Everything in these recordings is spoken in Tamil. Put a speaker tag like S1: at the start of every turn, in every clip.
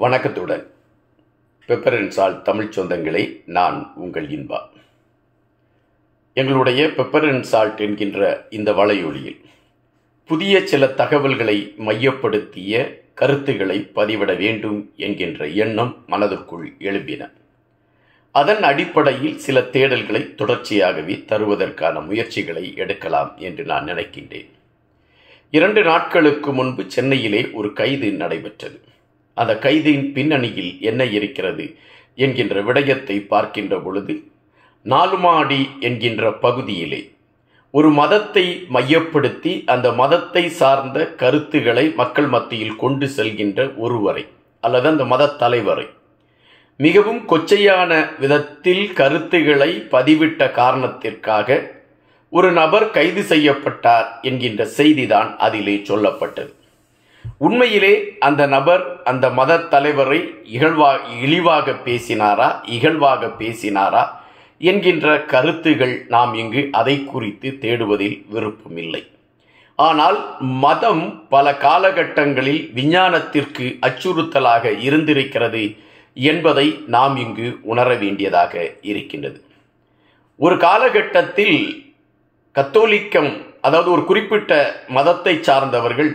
S1: வணக்கத்துடன். பெப்பர் தமிழ் சொந்தங்களை நான் உங்கள் இன்பா. எங்களுடைய பெப்பர் சால்ட் என்கின்ற இந்த வலையொலியில் புதிய சில தகவல்களை மையப்படுத்திய கருத்துக்களை பதிவிட வேண்டும் என்கின்ற எண்ணம் மனதிற்குள் எழுப்பின அதன் அடிப்படையில் சில தேடல்களை தொடர்ச்சியாகவே தருவதற்கான முயற்சிகளை எடுக்கலாம் என்று நான் நினைக்கின்றேன். இரண்டு நாட்களுக்கு முன்பு சென்னையிலே ஒரு கைது நடைபெற்றது. அந்த கைதியின் பின்னணியில் என்ன இருக்கிறது என்கின்ற விடயத்தை பார்க்கின்ற பொழுது நாலுமாடி என்கின்ற பகுதியிலே ஒரு மதத்தை மையப்படுத்தி அந்த மதத்தை சார்ந்த கருத்துக்களை மக்கள் மத்தியில் கொண்டு செல்கின்ற ஒருவரை அல்லது அந்த மத தலைவரை. மிகவும் கொச்சையான விதத்தில் கருத்துக்களை பதிவிட்ட காரணத்திற்காக ஒரு நபர் கைது செய்யப்பட்டார் என்கின்ற செய்திதான் அதிலே சொல்லப்பட்டது. உண்மையிலே அந்த நபர் அந்த மத தலைவரை இகழ்வா இழிவாக பேசினாரா இகழ்வாக பேசினாரா என்கின்ற கருத்துகள் நாம் இங்கு அதை குறித்து தேடுவதில் விருப்பமில்லை. ஆனால் மதம் பல காலகட்டங்களில் விஞ்ஞானத்திற்கு அச்சுறுத்தலாக இருந்திருக்கிறது என்பதை நாம் இங்கு உணர வேண்டியதாக இருக்கின்றது. ஒரு காலகட்டத்தில் கத்தோலிக்கம் அதாவது ஒரு குறிப்பிட்ட மதத்தை சார்ந்தவர்கள்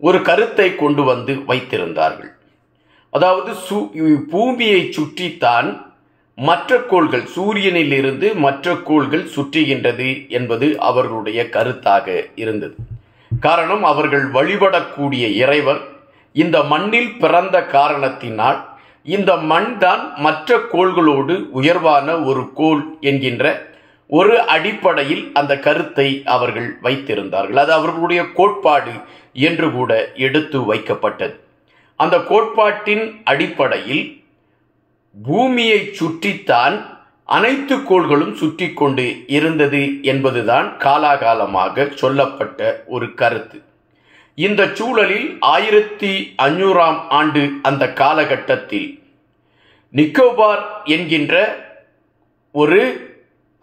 S1: ஒரு கருத்தை கொண்டு வந்து வைத்திருந்தார்கள். அதாவது சூ பூமியை சுற்றித்தான் மற்ற கோள்கள் சூரியனிலிருந்து மற்ற கோள்கள் சுற்றுகின்றது என்பது அவர்களுடைய கருத்தாக இருந்தது. காரணம் அவர்கள் வழிபடக்கூடிய இறைவர் இந்த மண்ணில் பிறந்த காரணத்தினால் இந்த மண் தான் மற்ற கோள்களோடு உயர்வான ஒரு கோள் என்கின்ற ஒரு அடிப்படையில் அந்த கருத்தை அவர்கள் வைத்திருந்தார்கள். அது அவர்களுடைய கோட்பாடு என்று கூட எடுத்து வைக்கப்பட்டது. அந்த கோட்பாட்டின் அடிப்படையில் பூமியை சுற்றித்தான் அனைத்து கோள்களும் சுற்றி கொண்டு இருந்தது என்பதுதான் காலாகாலமாக சொல்லப்பட்ட ஒரு கருத்து. இந்த சூழலில் ஆயிரத்தி அஞ்சூறாம் ஆண்டு அந்த காலகட்டத்தில் நிக்கோபார் என்கின்ற ஒரு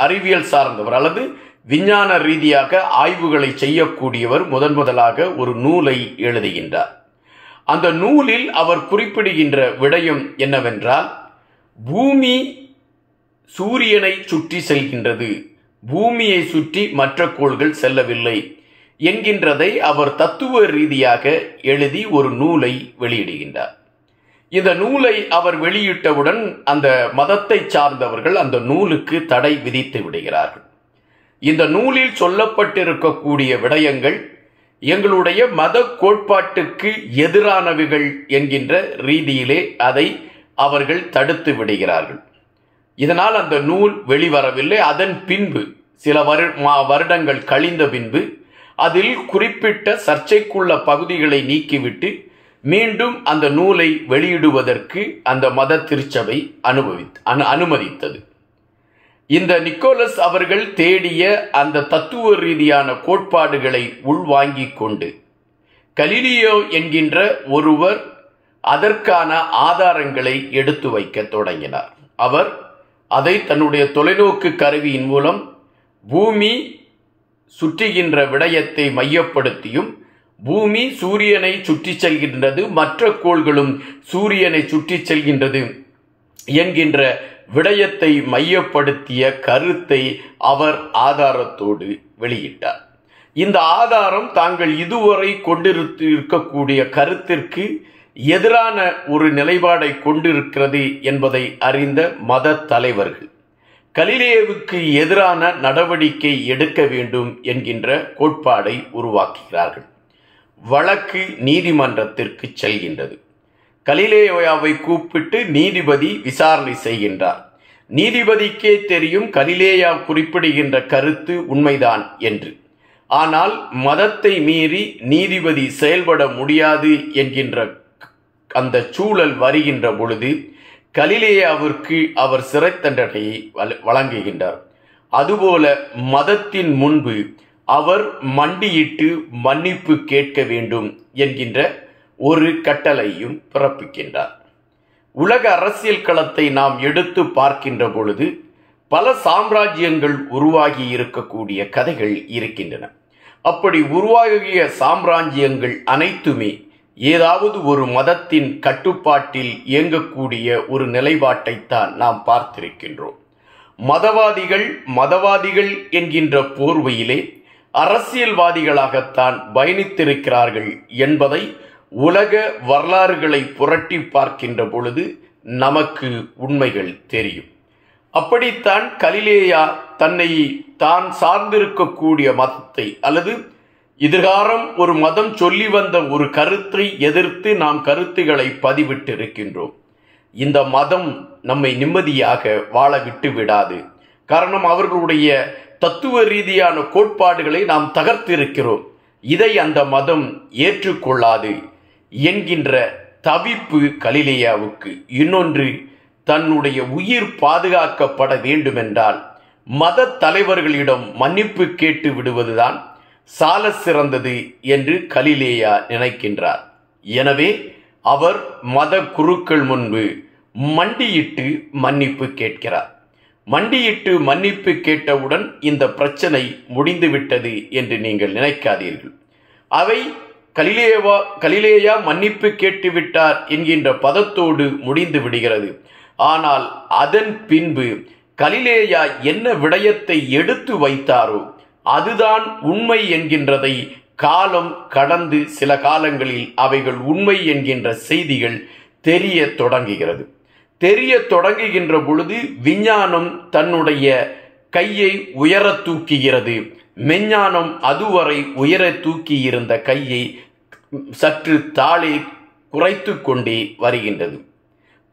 S1: அறிவியல் சார்ந்தவர் அல்லது விஞ்ஞான ரீதியாக ஆய்வுகளை செய்யக்கூடியவர் முதன் முதலாக ஒரு நூலை எழுதுகின்றார். அந்த நூலில் அவர் குறிப்பிடுகின்ற விடயம் என்னவென்றால் பூமி சூரியனை சுற்றி செல்கின்றது. பூமியை சுற்றி மற்ற கோள்கள் செல்லவில்லை என்கின்றதை அவர் தத்துவ ரீதியாக எழுதி ஒரு நூலை வெளியிடுகின்றார். இந்த நூலை அவர் வெளியிட்டவுடன் அந்த மதத்தை சார்ந்தவர்கள் அந்த நூலுக்கு தடை விதித்து விடுகிறார்கள். இந்த நூலில் சொல்லப்பட்டிருக்கக்கூடிய விடயங்கள் எங்களுடைய மத கோட்பாட்டுக்கு எதிரானவைகள் என்கின்ற ரீதியிலே அதை அவர்கள் தடுத்து விடுகிறார்கள். இதனால் அந்த நூல் வெளிவரவில்லை. அதன் பின்பு சில வரு வருடங்கள் கழிந்த பின்பு அதில் குறிப்பிட்ட சர்ச்சைக்குள்ள பகுதிகளை நீக்கிவிட்டு மீண்டும் அந்த நூலை வெளியிடுவதற்கு அந்த மத திருச்சபை அனுபவித் அனு அனுமதித்தது. இந்த நிக்கோலஸ் அவர்கள் தேடிய அந்த தத்துவ ரீதியான கோட்பாடுகளை உள்வாங்கிக் கொண்டு கலிலியோ என்கின்ற ஒருவர் அதற்கான ஆதாரங்களை எடுத்து வைக்க தொடங்கினார். அவர் அதை தன்னுடைய தொலைநோக்கு கருவியின் மூலம் பூமி சுற்றுகின்ற விடயத்தை மையப்படுத்தியும் பூமி சூரியனை சுற்றி செல்கின்றது மற்ற கோள்களும் சூரியனை சுற்றி செல்கின்றது என்கின்ற விடயத்தை மையப்படுத்திய கருத்தை அவர் ஆதாரத்தோடு வெளியிட்டார். இந்த ஆதாரம் தாங்கள் இதுவரை கொண்டிருத்து இருக்கக்கூடிய கருத்திற்கு எதிரான ஒரு நிலைப்பாடை கொண்டிருக்கிறது என்பதை அறிந்த மத தலைவர்கள் கலிலேவுக்கு எதிரான நடவடிக்கை எடுக்க வேண்டும் என்கின்ற கோட்பாடை உருவாக்குகிறார்கள். வழக்கு நீதிமன்றத்திற்கு செல்கின்றது. கலிலேயாவை கூப்பிட்டு நீதிபதி விசாரணை செய்கின்றார். நீதிபதிக்கே தெரியும் கலிலேயா குறிப்பிடுகின்ற கருத்து உண்மைதான் என்று. ஆனால் மதத்தை மீறி நீதிபதி செயல்பட முடியாது என்கின்ற அந்த சூழல் வருகின்ற பொழுது கலிலேயாவிற்கு அவர் சிறை தண்டனையை வழங்குகின்றார். அதுபோல மதத்தின் முன்பு அவர் மண்டியிட்டு மன்னிப்பு கேட்க வேண்டும் என்கின்ற ஒரு கட்டளையும் பிறப்பிக்கின்றார். உலக அரசியல் களத்தை நாம் எடுத்து பார்க்கின்ற பொழுது பல சாம்ராஜ்யங்கள் உருவாகி இருக்கக்கூடிய கதைகள் இருக்கின்றன. அப்படி உருவாகிய சாம்ராஜ்யங்கள் அனைத்துமே ஏதாவது ஒரு மதத்தின் கட்டுப்பாட்டில் இயங்கக்கூடிய ஒரு நிலைப்பாட்டைத்தான் நாம் பார்த்திருக்கின்றோம். மதவாதிகள் மதவாதிகள் என்கின்ற போர்வையிலே அரசியல்வாதிகளாகத்தான் பயணித்திருக்கிறார்கள் என்பதை உலக வரலாறுகளை புரட்டி பார்க்கின்ற பொழுது நமக்கு உண்மைகள் தெரியும். அப்படித்தான் கலிலேயா தன்னை தான் சார்ந்திருக்கக்கூடிய மதத்தை அல்லது எதிர்காலம் ஒரு மதம் சொல்லி வந்த ஒரு கருத்தை எதிர்த்து நாம் கருத்துக்களை பதிவிட்டிருக்கின்றோம். இந்த மதம் நம்மை நிம்மதியாக வாழ விட்டு விடாது. காரணம் அவர்களுடைய தத்துவ ரீதியான கோட்பாடுகளை நாம் தகர்த்திருக்கிறோம். இதை அந்த மதம் ஏற்றுக்கொள்ளாது என்கின்ற தவிப்பு கலிலேயாவுக்கு. இன்னொன்று தன்னுடைய உயிர் பாதுகாக்கப்பட வேண்டுமென்றால் மத தலைவர்களிடம் மன்னிப்பு கேட்டு விடுவதுதான் சால சிறந்தது என்று கலிலேயா நினைக்கின்றார். எனவே அவர் மத குருக்கள் முன்பு மண்டியிட்டு மன்னிப்பு கேட்கிறார். மண்டியிட்டு மன்னிப்பு கேட்டவுடன் இந்த பிரச்சனை முடிந்துவிட்டது என்று நீங்கள் நினைக்காதீர்கள். அவை கலிலேவா கலிலேயா மன்னிப்பு கேட்டுவிட்டார் என்கின்ற பதத்தோடு முடிந்து விடுகிறது. ஆனால் அதன் பின்பு கலிலேயா என்ன விடயத்தை எடுத்து வைத்தாரோ அதுதான் உண்மை என்கின்றதை காலம் கடந்து சில காலங்களில் அவைகள் உண்மை என்கின்ற செய்திகள் தெரிய தொடங்குகிறது. தெரிய தொடங்குகின்ற பொழுது விஞ்ஞானம் தன்னுடைய கையை உயர தூக்குகிறது. மெஞ்ஞானம் அதுவரை உயர தூக்கி இருந்த கையை சற்று தாளே குறைத்து கொண்டே வருகின்றது.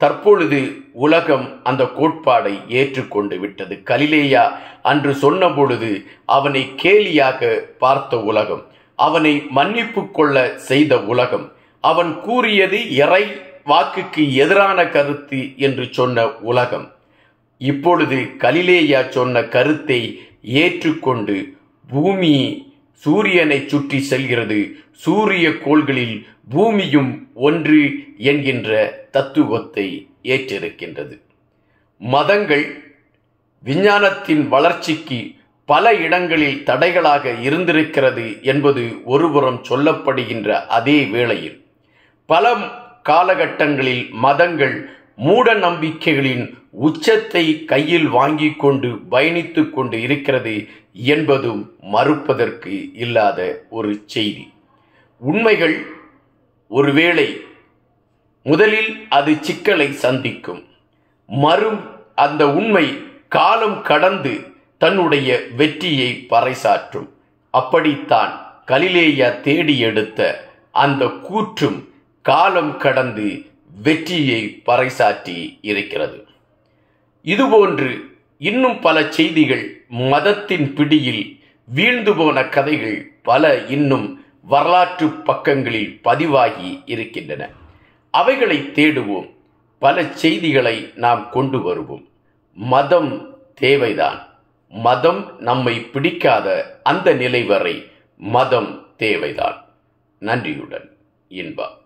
S1: தற்பொழுது உலகம் அந்த கோட்பாடை ஏற்றுக்கொண்டு விட்டது. கலிலேயா அன்று சொன்னபொழுது அவனை கேலியாக பார்த்த உலகம் அவனை மன்னிப்பு கொள்ள செய்த உலகம் அவன் கூறியது இறை வாக்குக்கு எதிரான கருத்து என்று சொன்ன உலகம் இப்பொழுது கலிலேயா சொன்ன கருத்தை ஏற்றுக்கொண்டு பூமி சூரியனை சுற்றி செல்கிறது. சூரிய கோள்களில் பூமியும் ஒன்று என்கின்ற தத்துவத்தை ஏற்றிருக்கின்றது. மதங்கள் விஞ்ஞானத்தின் வளர்ச்சிக்கு பல இடங்களில் தடைகளாக இருந்திருக்கிறது என்பது ஒருபுறம் சொல்லப்படுகின்ற அதே வேளையில் பல காலகட்டங்களில் மதங்கள் மூட நம்பிக்கைகளின் உச்சத்தை கையில் வாங்கி கொண்டு பயணித்து கொண்டு இருக்கிறது என்பதும் மறுப்பதற்கு இல்லாத ஒரு செய்தி. உண்மைகள் ஒருவேளை முதலில் அது சிக்கலை சந்திக்கும். மறு அந்த உண்மை காலம் கடந்து தன்னுடைய வெற்றியை பறைசாற்றும். அப்படித்தான் கலிலேயா தேடி எடுத்த அந்த கூற்றும் காலம் கடந்து வெற்றியை பறைசாற்றி இருக்கிறது. இதுபோன்று இன்னும் பல செய்திகள் மதத்தின் பிடியில் வீழ்ந்து போன கதைகள் பல இன்னும் வரலாற்று பக்கங்களில் பதிவாகி இருக்கின்றன. அவைகளை தேடுவோம். பல செய்திகளை நாம் கொண்டு வருவோம். மதம் தேவைதான். மதம் நம்மை பிடிக்காத அந்த நிலை வரை மதம் தேவைதான். நன்றியுடன் இன்பா